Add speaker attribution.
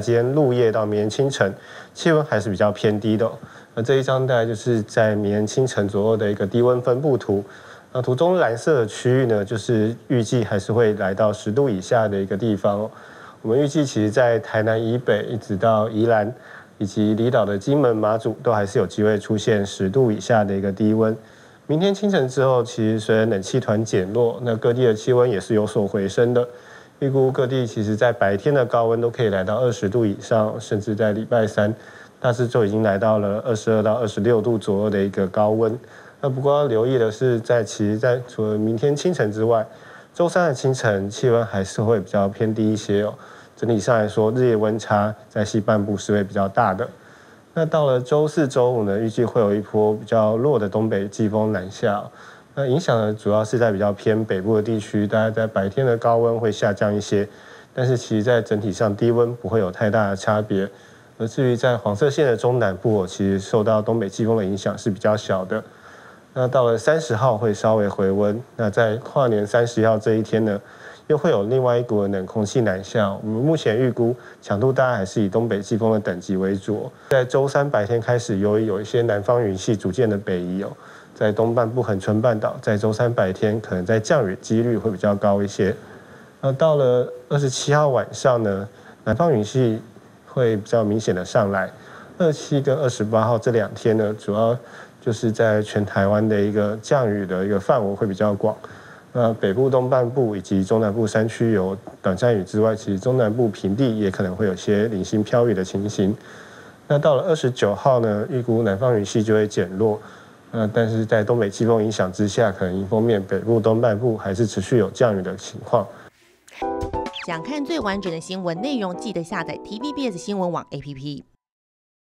Speaker 1: 今天入夜到明天清晨，气温还是比较偏低的。那这一张大概就是在明天清晨左右的一个低温分布图。那图中蓝色的区域呢，就是预计还是会来到十度以下的一个地方。我们预计其实，在台南以北一直到宜兰以及离岛的金门、马祖，都还是有机会出现十度以下的一个低温。明天清晨之后，其实随着冷气团减弱，那各地的气温也是有所回升的。预估各地其实在白天的高温都可以来到二十度以上，甚至在礼拜三，大致就已经来到了二十二到二十六度左右的一个高温。那不过要留意的是，在其实，在除了明天清晨之外，周三的清晨气温还是会比较偏低一些哦。整体上来说，日夜温差在西半部是会比较大的。那到了周四周五呢，预计会有一波比较弱的东北季风南下。那影响呢，主要是在比较偏北部的地区，大家在白天的高温会下降一些，但是其实在整体上低温不会有太大的差别。而至于在黄色线的中南部，其实受到东北季风的影响是比较小的。那到了三十号会稍微回温，那在跨年三十号这一天呢，又会有另外一股冷空气南下。我们目前预估强度大概还是以东北季风的等级为主。在周三白天开始，由于有一些南方云系逐渐的北移哦。在东半部恒春半岛，在周三白天可能在降雨几率会比较高一些。那到了二十七号晚上呢，南方云系会比较明显的上来。二七跟二十八号这两天呢，主要就是在全台湾的一个降雨的一个范围会比较广。那北部东半部以及中南部山区有短暂雨之外，其实中南部平地也可能会有些零星飘雨的情形。那到了二十九号呢，预估南方雨系就会减弱。那，但是在东北季风影响之下，可能迎风面北部东半部还是持续有降雨的情况。
Speaker 2: 想看最完整的新闻内容，记得下载 TVBS 新闻网 APP。